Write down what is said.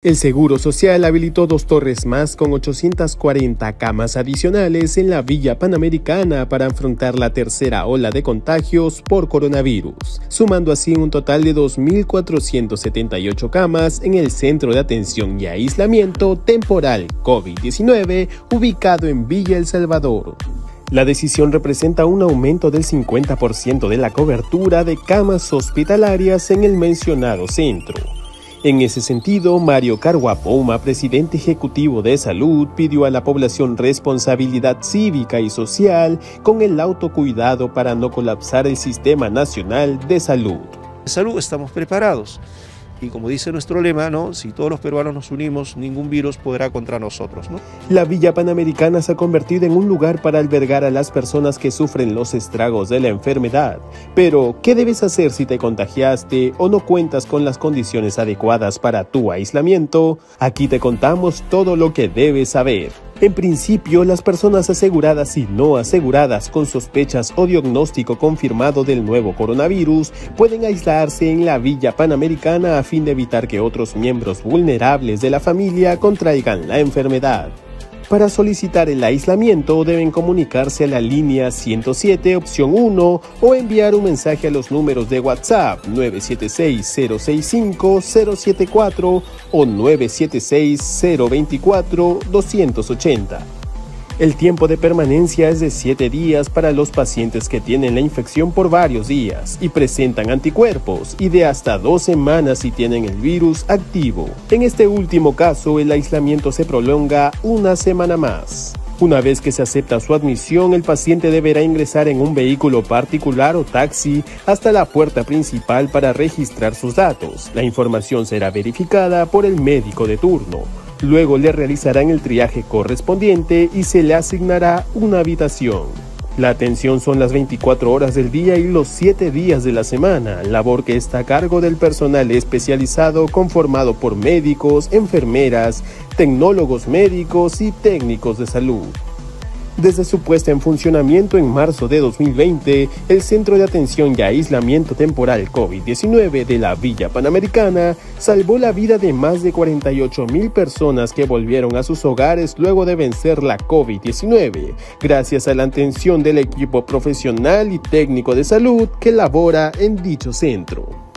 El Seguro Social habilitó dos torres más con 840 camas adicionales en la Villa Panamericana para afrontar la tercera ola de contagios por coronavirus, sumando así un total de 2.478 camas en el Centro de Atención y Aislamiento Temporal COVID-19 ubicado en Villa El Salvador. La decisión representa un aumento del 50% de la cobertura de camas hospitalarias en el mencionado centro en ese sentido, Mario Carguapoma, presidente ejecutivo de salud, pidió a la población responsabilidad cívica y social con el autocuidado para no colapsar el sistema nacional de salud. Salud estamos preparados. Y como dice nuestro lema, ¿no? si todos los peruanos nos unimos, ningún virus podrá contra nosotros. ¿no? La Villa Panamericana se ha convertido en un lugar para albergar a las personas que sufren los estragos de la enfermedad. Pero, ¿qué debes hacer si te contagiaste o no cuentas con las condiciones adecuadas para tu aislamiento? Aquí te contamos todo lo que debes saber. En principio, las personas aseguradas y no aseguradas con sospechas o diagnóstico confirmado del nuevo coronavirus pueden aislarse en la Villa Panamericana a fin de evitar que otros miembros vulnerables de la familia contraigan la enfermedad. Para solicitar el aislamiento deben comunicarse a la línea 107 opción 1 o enviar un mensaje a los números de WhatsApp 976-065-074 o 976-024-280. El tiempo de permanencia es de 7 días para los pacientes que tienen la infección por varios días y presentan anticuerpos y de hasta 2 semanas si tienen el virus activo. En este último caso, el aislamiento se prolonga una semana más. Una vez que se acepta su admisión, el paciente deberá ingresar en un vehículo particular o taxi hasta la puerta principal para registrar sus datos. La información será verificada por el médico de turno. Luego le realizarán el triaje correspondiente y se le asignará una habitación. La atención son las 24 horas del día y los 7 días de la semana, labor que está a cargo del personal especializado conformado por médicos, enfermeras, tecnólogos médicos y técnicos de salud. Desde su puesta en funcionamiento en marzo de 2020, el Centro de Atención y Aislamiento Temporal COVID-19 de la Villa Panamericana salvó la vida de más de 48 mil personas que volvieron a sus hogares luego de vencer la COVID-19, gracias a la atención del equipo profesional y técnico de salud que labora en dicho centro.